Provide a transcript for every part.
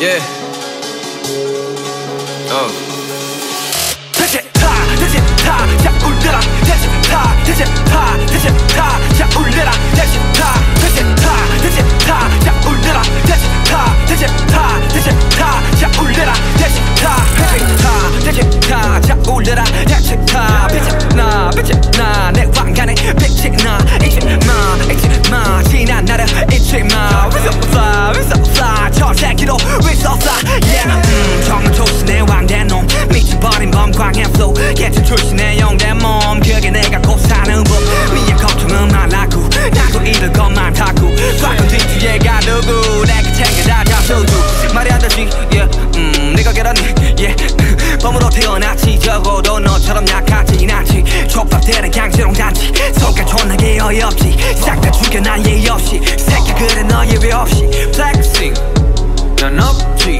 Yeah. 어. 범으로 태어났지. 적어도 너처럼 약하진 않지 촉박되는 강제롱 단지. 속가 존나게 어이없지. 싹 다 죽여 난 예의 없이. 새끼 그래 너 예외 없이. Flexing. 난 없지.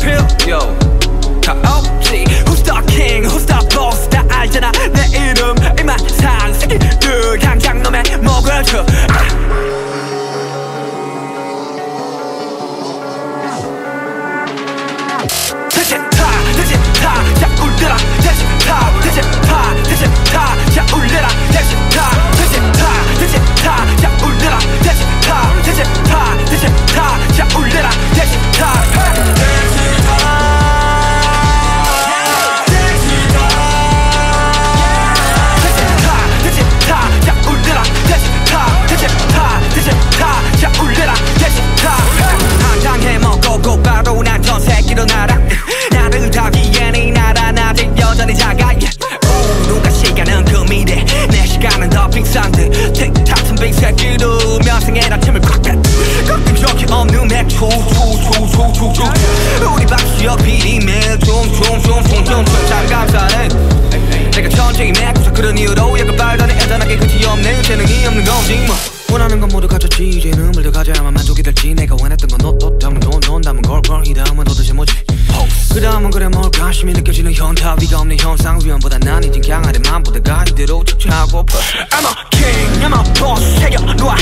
필요 다 없지. Who's the king? Who's the boss? 다 알잖아. 내 이름 이만상 새끼들 당장 놈의 목을 쳐 울려라 대체 타 대체 타 대체 그런 이유로 약간 빨다는 애잔하게 끝이 없는 재능이 없는 거지 뭐 원하는 건 모두 가졌지. 이제는 물들 가져야만 만족이 될지. 내가 원했던 건너너 다음은 넌넌 다음은 걸걸 이 다음은 도대체 뭐지? 그 다음은 그래 뭘 관심이 느껴지는 현타. 위가 없는 현상. 위험보다 난 이젠 강하리만 보다 가 이대로 척추하고. I'm a king. I'm a boss. 새겨 놓아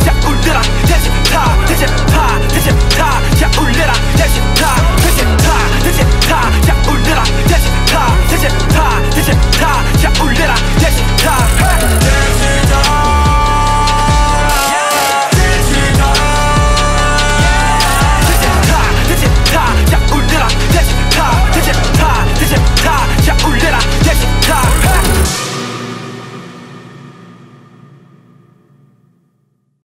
자 울려라. 대체 타 대체